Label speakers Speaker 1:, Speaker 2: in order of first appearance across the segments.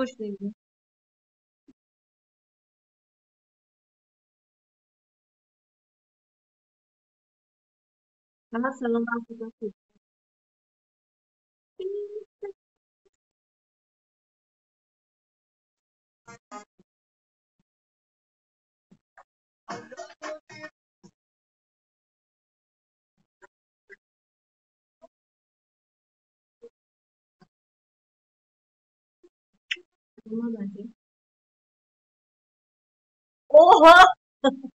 Speaker 1: boşuna gidiyor. Bana sarılan fotoğrafı. Buna bence. Oha!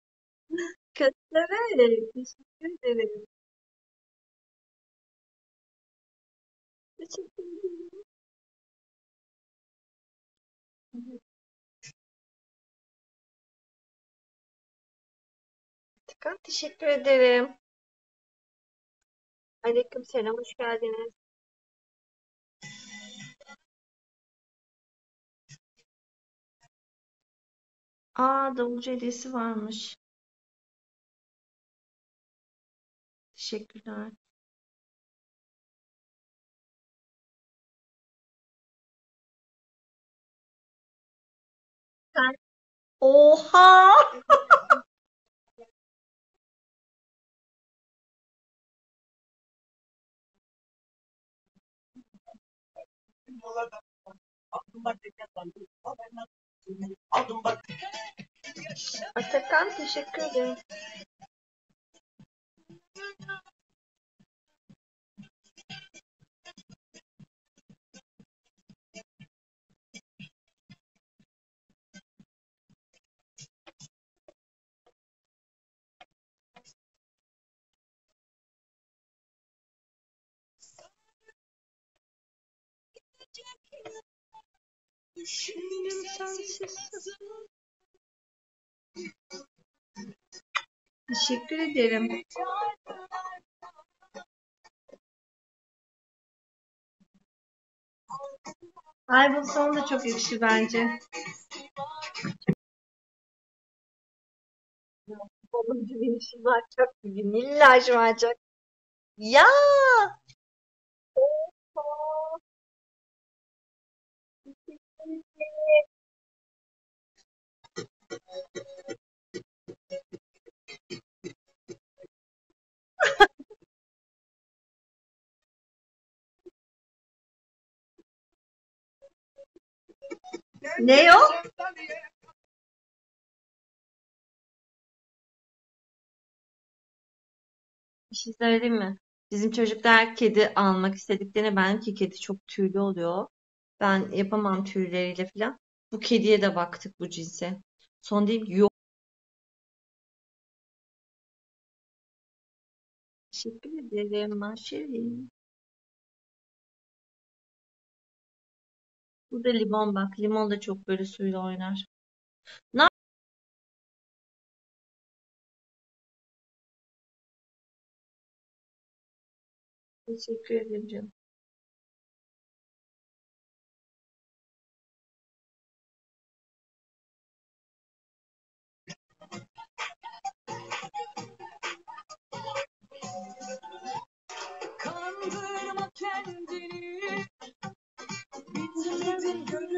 Speaker 1: Köstebek. Teşekkür ederim. Teşekkür ederim. Teşekkür ederim. Aleykümselam, hoş geldiniz. Aa, davulcu hediyesi varmış. Teşekkürler. Sen... Oha! Atakan teşekkür ederim. Düşündüm sensiz. Teşekkür ederim. Ay bu son da çok yakışır bence. Baloncu beni şımartacak bugün. İlla şımartacak. Ya! Ne o? Bir şey söyleyeyim mi? Bizim çocuklar kedi almak istediklerine ben ki kedi çok tüylü oluyor. Ben yapamam tüyleriyle falan. Bu kediye de baktık bu cinse. Son değil yok. Teşekkür ederim Maşerim. Bu da limon bak. Limon da çok böyle suyla oynar. Ne Teşekkür ederim canım.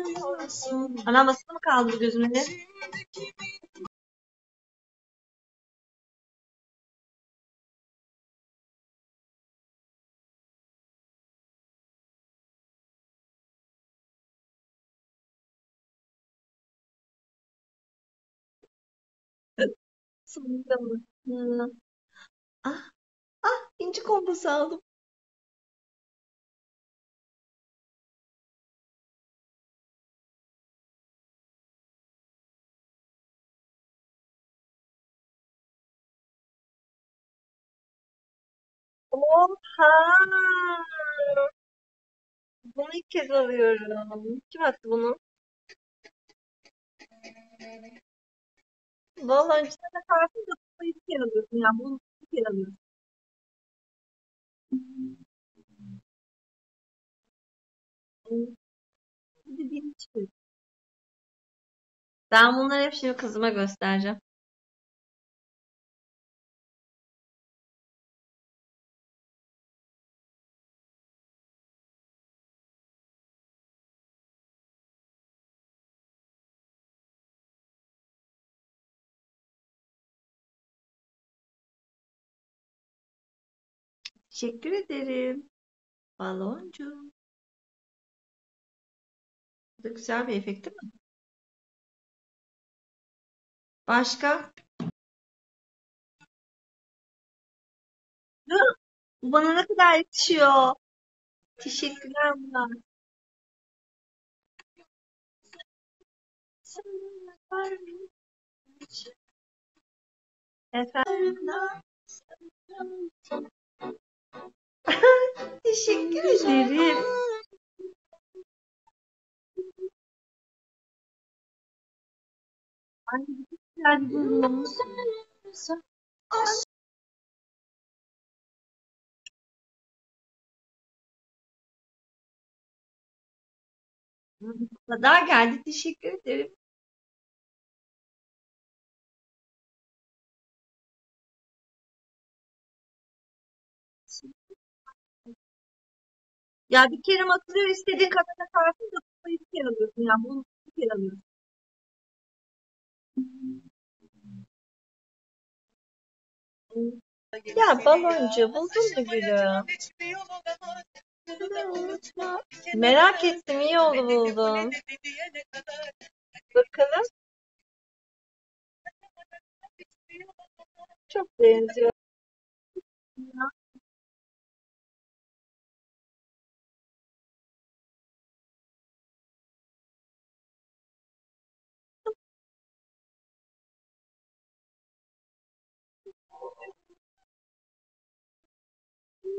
Speaker 2: Bitmedin görüyorsun
Speaker 1: Ana basılı mı kaldı?
Speaker 2: Şimdiki
Speaker 1: Sonunda? Hı. Ah, ah, inci kombosu aldım. Oha! Bunu ilk kez alıyorum. Kim attı bunu? Vallahi önceden de kartı da bunu ilk kez alıyorsun. Yani bunu ilk kez alıyorsun. Bir de bir çıkıyor. Ben bunları hep şimdi kızıma göstereceğim. Teşekkür ederim. Baloncu. Bu da güzel bir efekt değil mi? Başka? Bu bana ne kadar yakışıyor. Teşekkürler Murat. Efendim? Teşekkür ederim. Ay, güzel bölüm. Kadar geldi. Teşekkür ederim. Ya bir kere atılıyor istediğin kadar da kartın da kupayı bir kere alıyorsun. Ya bunu bir kere alıyorsun. Ya baloncu buldun mu gülüm? Merak ettim iyi oldu buldum. Bakalım. Çok benziyor.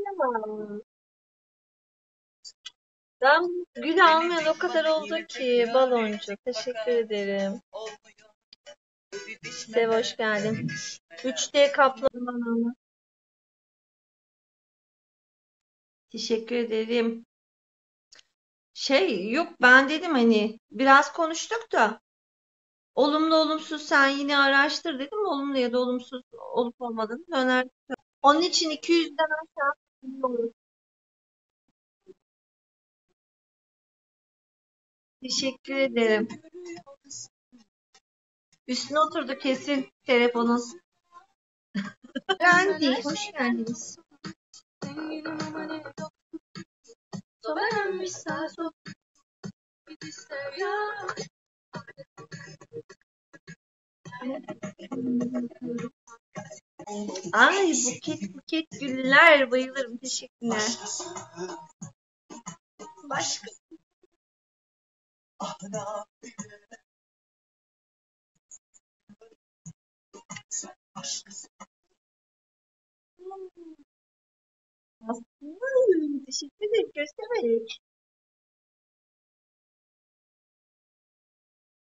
Speaker 1: Tamam. Ben gül almayan o kadar oldu ki baloncu. Teşekkür ederim. Sev hoş geldin. 3D kaplama. Teşekkür ederim. Şey yok ben dedim hani biraz konuştuk da olumlu olumsuz sen yine araştır dedim olumlu ya da olumsuz olup olmadığını öner. Onun için 200'den aşağı olur. Teşekkür ederim. Üstüne oturdu kesin telefonun. Randy, hoş geldiniz. Ay buket buket güller bayılırım teşekkürler. Başka aslında teşekkür ederim göstermedik.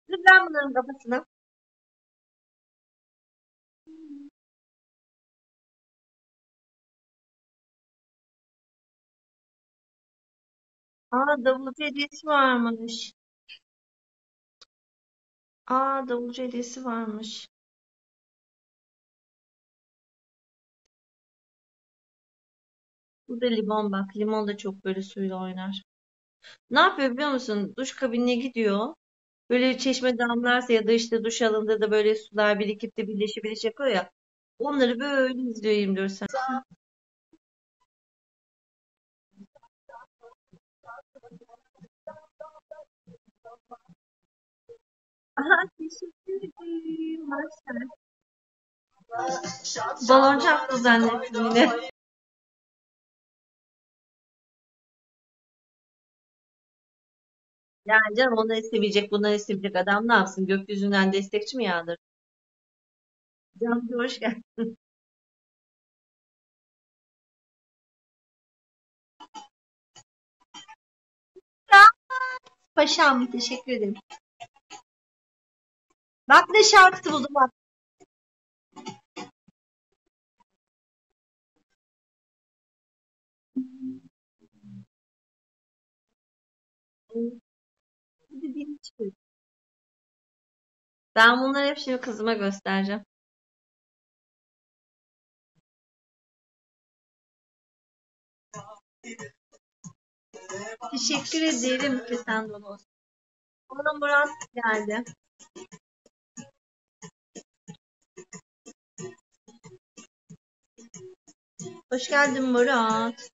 Speaker 1: Dur ben bunların kafasına. Aa davulcu hediyesi varmış. Aa davulcu hediyesi varmış. Bu da limon bak. Limon da çok böyle suyla oynar. Ne yapıyor biliyor musun? Duş kabinine gidiyor. Böyle çeşme damlarsa ya da işte duş alında da böyle sular birikip de birleşip birleşip yapıyor ya. Onları böyle izliyor 24 saat. Aha, teşekkür ederim. Maşallah. Baloncu haklı zannettim yine. Yani canım onu istemeyecek, bundan istemeyecek adam ne yapsın? Gökyüzünden destekçi mi yağdır? Canım hoş geldin. Paşam teşekkür ederim. Bak ne şarkısı buldum bak. Bir de çıkıyor. Ben bunları hep şimdi kızıma göstereceğim. Teşekkür ederim kesen dolu olsun. Bana Murat geldi. Hoş geldin Murat.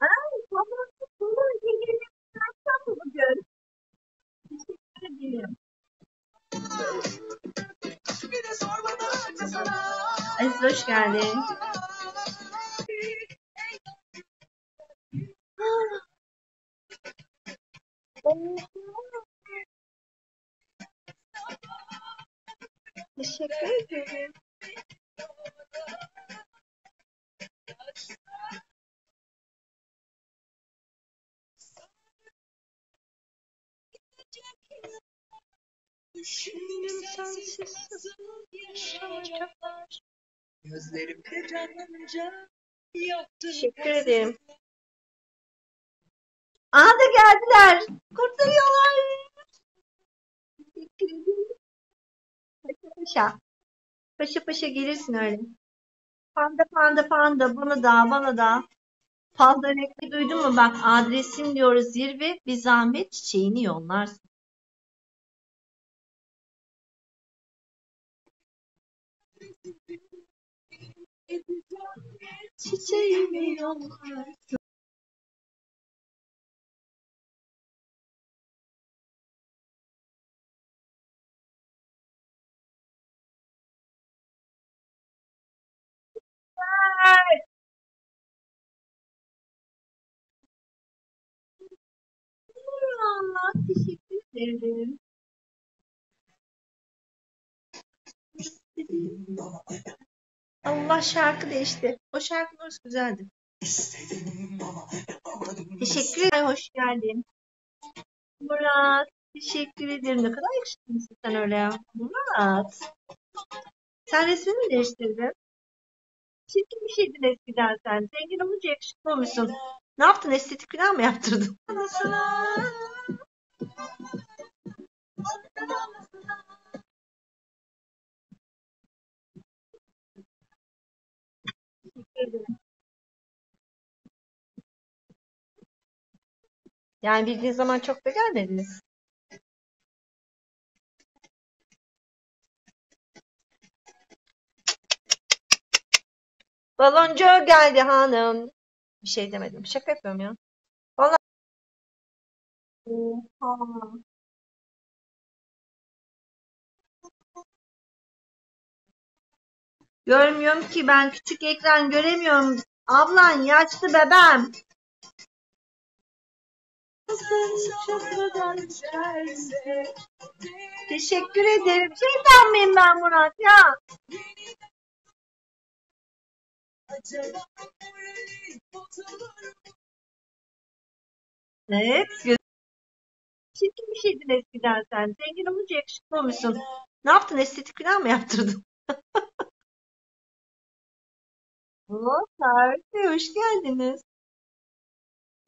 Speaker 1: Ay, babam bununla ilgili Aziz hoş geldin. Teşekkür ederim.
Speaker 2: Düşündüm sensiz nasıl yaşayacaklar. Gözlerim canlanınca.
Speaker 1: Teşekkür ederim. Aha da geldiler. Kurtarıyorlar. Teşekkür ederim. Paşa paşa. Paşa paşa gelirsin öyle. Panda panda panda bana da bana da. Panda rekli duydun mu? Bak adresim diyoruz zirve bir zahmet çiçeğini yollarsın. Çiçeğimi yollarsın. Allah teşekkür ederim. Allah şarkı değişti. O şarkı nasıl güzeldi. Teşekkür ederim. Hoş geldin. Murat. Teşekkür ederim. Ne kadar yakışıklısın sen öyle. Murat. Sen resmini mi değiştirdin? Çirkin bir şeydin eskiden sen. Zengin olunca yakışıklı olmuşsun. Ne yaptın? Estetik falan mı yaptırdın? Yani bildiğin zaman çok da gelmediniz. Baloncu geldi hanım. Bir şey demedim. Şaka yapıyorum ya. Vallahi. Oha. Görmüyorum ki ben küçük ekran göremiyorum. Ablan yaşlı bebem. Teşekkür ederim. Şeytan mıyım ben Murat ya? Evet. Çirkin bir şeydin eskiden sen. Zengin olunca yakışıklı olmuşsun. Ne yaptın? Estetik falan mı yaptırdın? Oo, hoş geldiniz.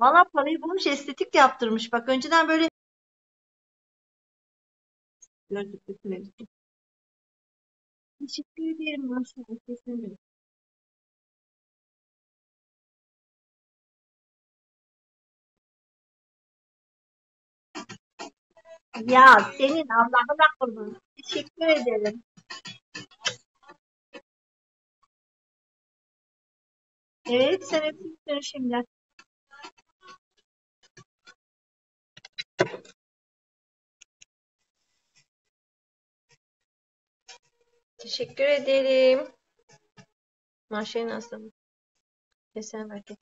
Speaker 1: Valla parayı bulmuş estetik yaptırmış. Bak önceden böyle gözlüklü klasik. Teşekkür ederim maşallah kesinlikle. Ya senin Allah'ına kurban. Teşekkür ederim. Evet sen öpüyorsun şimdi. Teşekkür ederim. Maaşın nasıl? Kesene bereket.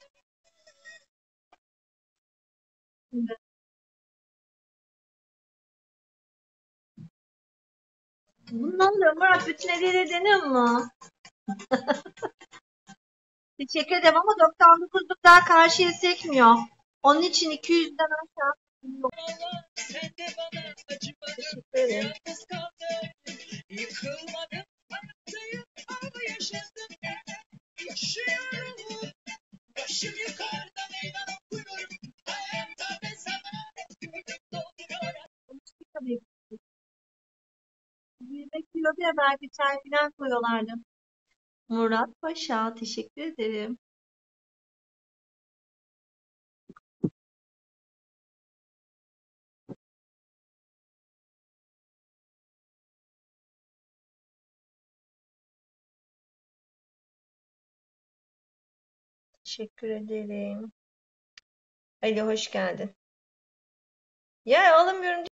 Speaker 1: Bu ne oluyor Murat? Bütün hediyeleri deniyor mu? Teşekkür ederim ama 99'luk daha karşıya sekmiyor. Onun için 200'den aşağı yok. Teşekkür ederim. 20 kilo diye belki çay falan koyuyorlardı. Murat Paşa teşekkür ederim. Teşekkür ederim. Ali hoş geldin. Ya alamıyorum